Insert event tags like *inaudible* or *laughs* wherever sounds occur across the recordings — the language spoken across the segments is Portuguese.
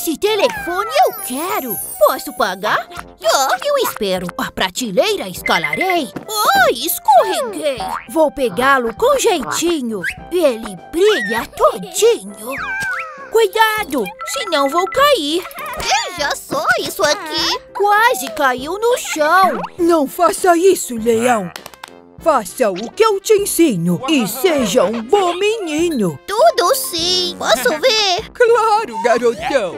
Esse telefone eu quero. Posso pagar? Ah, eu espero. A prateleira escalarei. Ai, escorreguei. Vou pegá-lo com jeitinho. Ele brilha todinho. Cuidado, senão vou cair. Veja só isso aqui. Quase caiu no chão. Não faça isso, leão. Faça o que eu te ensino e seja um bom menino. Tudo sim. Posso ver? *laughs* Claro, garotão.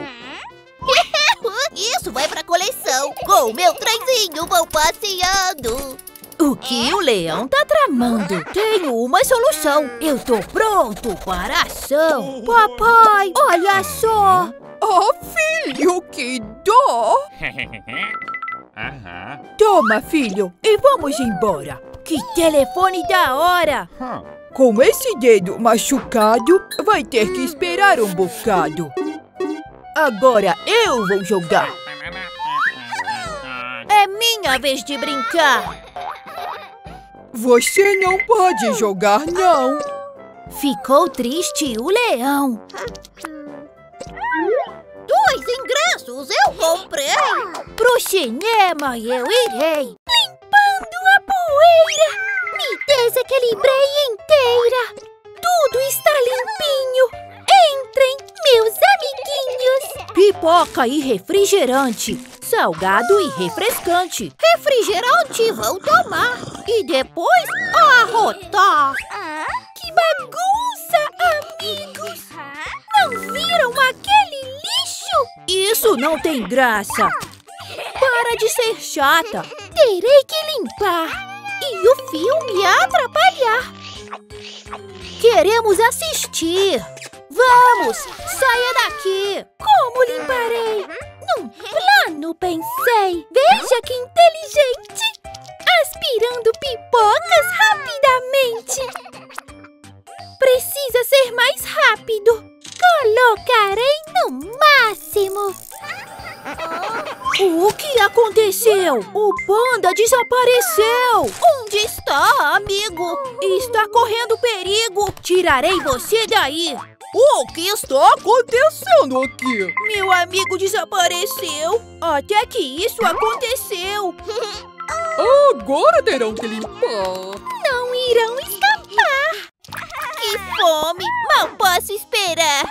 *laughs* Isso vai pra coleção. Com o meu trenzinho vou passeando. O que o leão tá tramando? Tenho uma solução. Eu tô pronto para a ação. Papai, olha só. Oh, filho, que dó! *laughs* Toma, filho, e vamos embora. Que telefone da hora! Com esse dedo machucado, vai ter que esperar um bocado. Agora eu vou jogar. É minha vez de brincar. Você não pode jogar, não. Ficou triste o leão. Dois ingressos eu comprei. Pro cinema eu irei. Me desequilibrei inteira. Tudo está limpinho. Entrem, meus amiguinhos. Pipoca e refrigerante. Salgado e refrescante. Refrigerante vou tomar. E depois arrotar. Que bagunça, amigos. Não viram aquele lixo? Isso não tem graça. Para de ser chata. Terei que limpar. E o filme atrapalhar. Queremos assistir. Vamos, saia daqui. Como limparei? Num plano pensei. Veja que inteligente. Aspirando pipocas rapidamente. Precisa ser mais rápido. Colocarei no máximo. O que aconteceu? O panda desapareceu! Onde está, amigo? Está correndo perigo! Tirarei você daí! O que está acontecendo aqui? Meu amigo desapareceu! Até que isso aconteceu! *laughs* Agora terão que limpar! Não irão escapar! Que fome! Mal posso esperar!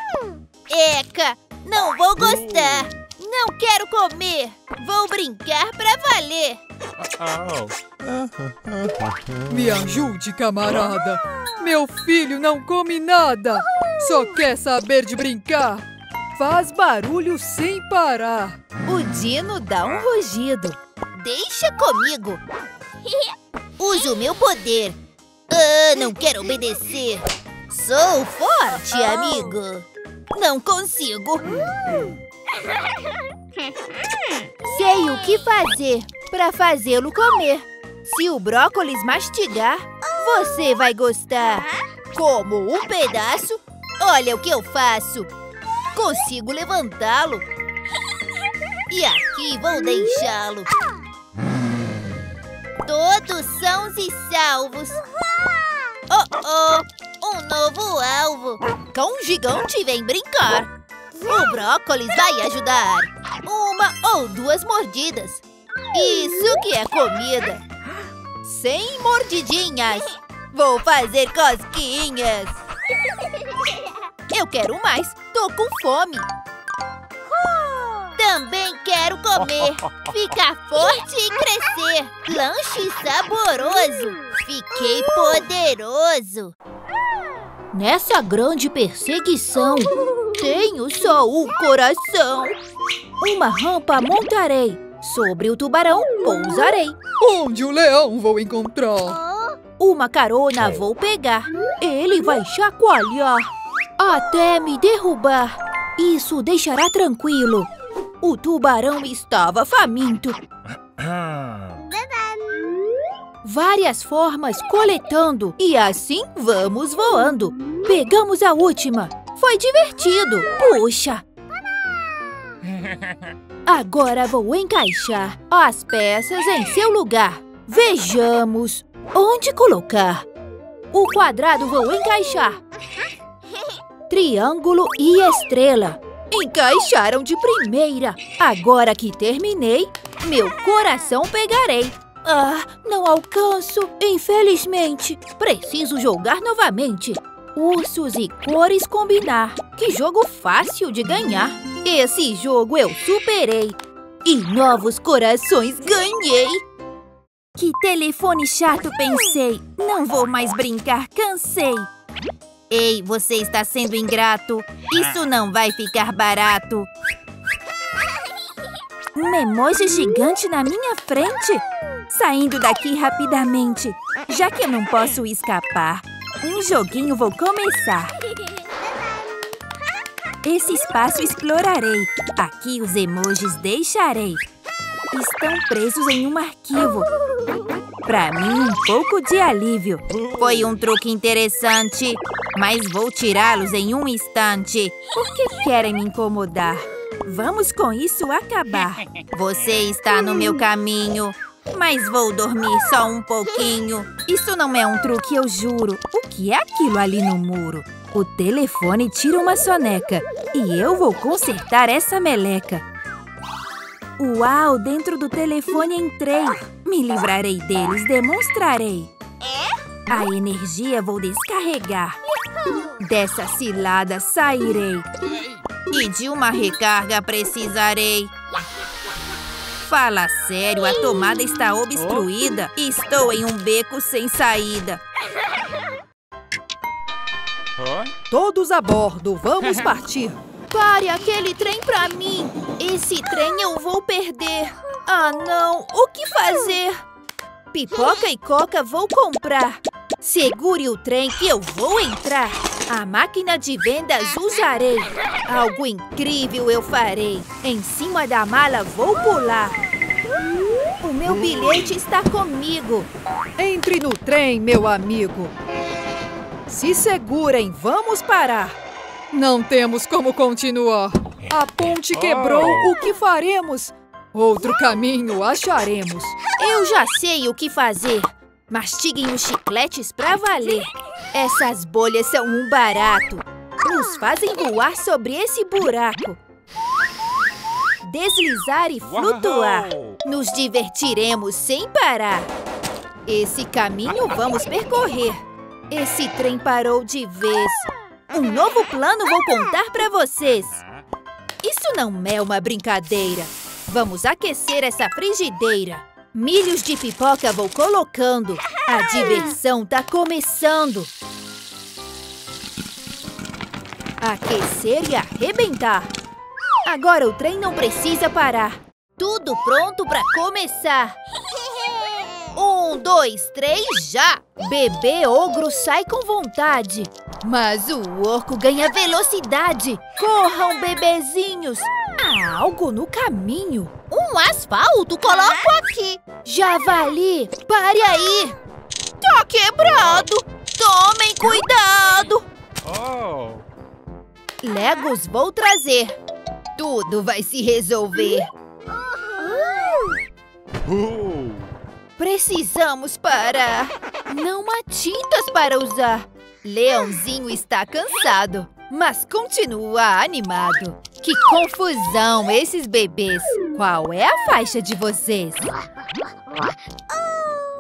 Eca! Não vou gostar! Não quero comer! Vou brincar pra valer! Me ajude, camarada! Meu filho não come nada! Só quer saber de brincar! Faz barulho sem parar! O Dino dá um rugido. Deixa comigo! *laughs* Uso o meu poder! Ah, não quero obedecer! Sou forte, amigo! Não consigo! *laughs* Sei o que fazer para fazê-lo comer. Se o brócolis mastigar, você vai gostar. Como um pedaço? Olha o que eu faço! Consigo levantá-lo. E aqui vou deixá-lo. Todos sãos e salvos. Oh, oh! Um novo alvo. Cão gigante vem brincar. O brócolis vai ajudar. Uma ou duas mordidas. Isso que é comida. Sem mordidinhas. Vou fazer cosquinhas. Eu quero mais. Tô com fome. Também quero comer. Ficar forte e crescer. Lanche saboroso. Fiquei poderoso. Nessa grande perseguição, tenho só um coração. Uma rampa montarei. Sobre o tubarão pousarei. Onde o leão vou encontrar? Uma carona vou pegar. Ele vai chacoalhar até me derrubar. Isso deixará tranquilo. O tubarão estava faminto. Várias formas coletando e assim vamos voando. Pegamos a última. Foi divertido. Puxa! Agora vou encaixar as peças em seu lugar. Vejamos onde colocar. O quadrado vou encaixar. Triângulo e estrela. Encaixaram de primeira. Agora que terminei, meu coração pegarei. Ah, não alcanço, infelizmente. Preciso jogar novamente. Ursos e cores combinar. Que jogo fácil de ganhar. Esse jogo eu superei. E novos corações ganhei. Que telefone chato, pensei. Não vou mais brincar, cansei. Ei, você está sendo ingrato. Isso não vai ficar barato. Um emoji gigante na minha frente? Saindo daqui rapidamente, já que eu não posso escapar. Um joguinho vou começar. Esse espaço explorarei. Aqui os emojis deixarei. Estão presos em um arquivo. Para mim, um pouco de alívio. Foi um truque interessante, mas vou tirá-los em um instante. Por que querem me incomodar? Vamos com isso acabar. Você está no meu caminho, mas vou dormir só um pouquinho. Isso não é um truque, eu juro. O que é aquilo ali no muro? O telefone tira uma soneca e eu vou consertar essa meleca. Uau, dentro do telefone entrei. Me livrarei deles, demonstrarei. A energia vou descarregar. Dessa cilada sairei. E de uma recarga precisarei. Fala sério, a tomada está obstruída. Estou em um beco sem saída. Todos a bordo, vamos *laughs* partir. Pare aquele trem pra mim. Esse trem eu vou perder. Ah, não. O que fazer? Pipoca e coca vou comprar. Segure o trem que eu vou entrar. A máquina de vendas usarei. Algo incrível eu farei. Em cima da mala vou pular. O meu bilhete está comigo. Entre no trem, meu amigo. Se segurem, vamos parar. Não temos como continuar. A ponte quebrou, o que faremos? Outro caminho acharemos. Eu já sei o que fazer. Mastiguem os chicletes pra valer. Essas bolhas são um barato. Nos fazem voar sobre esse buraco. Deslizar e flutuar. Nos divertiremos sem parar. Esse caminho vamos percorrer. Esse trem parou de vez. Um novo plano vou contar pra vocês. Isso não é uma brincadeira. Vamos aquecer essa frigideira. Milhos de pipoca vou colocando. A *laughs* diversão tá começando. Aquecer e arrebentar. Agora o trem não precisa parar. Tudo pronto para começar. *laughs* Um, dois, três, já! Bebê ogro sai com vontade. Mas o orco ganha velocidade. Corram, bebezinhos! Há algo no caminho. Um asfalto, coloco aqui. Javali, pare aí! Tá quebrado! Tomem cuidado! Oh. Legos vou trazer. Tudo vai se resolver. Precisamos parar. Não há tintas para usar. Leãozinho está cansado, mas continua animado. Que confusão esses bebês. Qual é a faixa de vocês?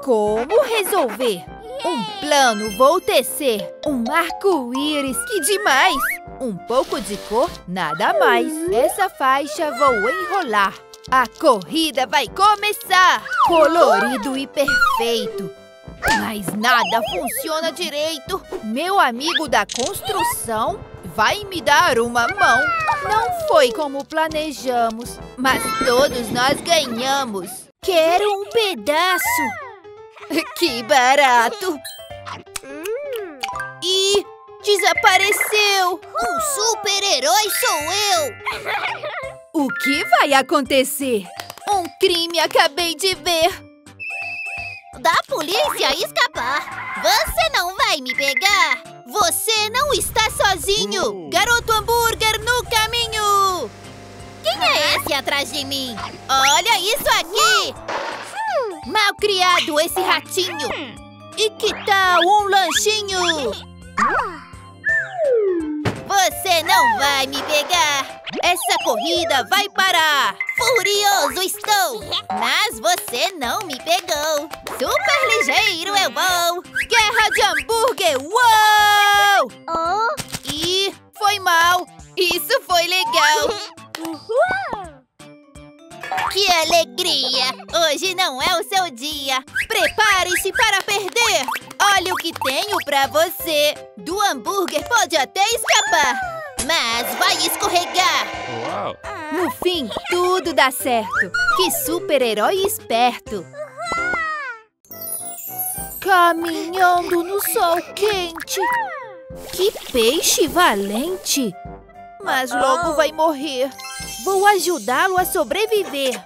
Como resolver? Um plano vou tecer. Um arco-íris, que demais! Um pouco de cor, nada mais. Essa faixa vou enrolar. A corrida vai começar! Colorido e perfeito. Mas nada funciona direito. Meu amigo da construção vai me dar uma mão. Não foi como planejamos, mas todos nós ganhamos. Quero um pedaço. Que barato! E desapareceu! Um super-herói sou eu! O que vai acontecer? Um crime acabei de ver. Da polícia escapar! Você não vai me pegar! Você não está sozinho! Garoto hambúrguer no caminho! Quem é esse atrás de mim? Olha isso aqui! Mal criado esse ratinho! E que tal um lanchinho? Você não vai me pegar! Essa corrida vai parar! Furioso estou! Mas você não me pegou! Super ligeiro eu vou! Guerra de hambúrguer! Uou! Isso foi legal! Que alegria! Hoje não é o seu dia! Prepare-se para perder! Olha o que tenho pra você! Do hambúrguer pode até escapar, mas vai escorregar! Uau! No fim, tudo dá certo. Que super-herói esperto. Caminhando no sol quente. Que peixe valente. Mas logo vai morrer. Vou ajudá-lo a sobreviver.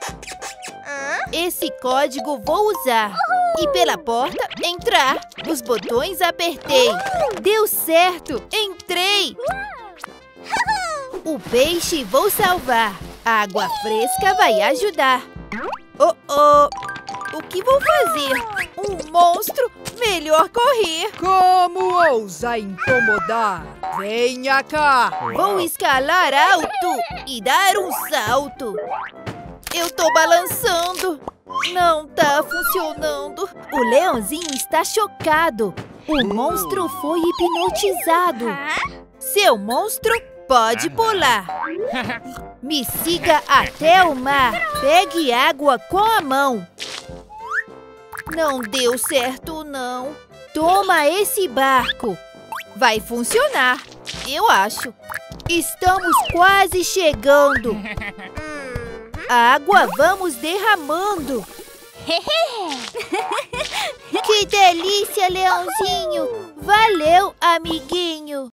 Esse código vou usar. E pela porta, entrar. Os botões apertei. Deu certo, entrei. O peixe vou salvar. A água fresca vai ajudar. Oh, oh! O que vou fazer? Um monstro? Melhor correr. Como ousa incomodar? Venha cá! Vou escalar alto e dar um salto. Eu tô balançando. Não tá funcionando. O leãozinho está chocado. O monstro foi hipnotizado. Seu monstro pode pular. *laughs* Me siga até o mar. Pegue água com a mão. Não deu certo, não. Toma esse barco. Vai funcionar, eu acho. Estamos quase chegando. *laughs* Água vamos derramando. *laughs* Que delícia, leãozinho! Valeu, amiguinho!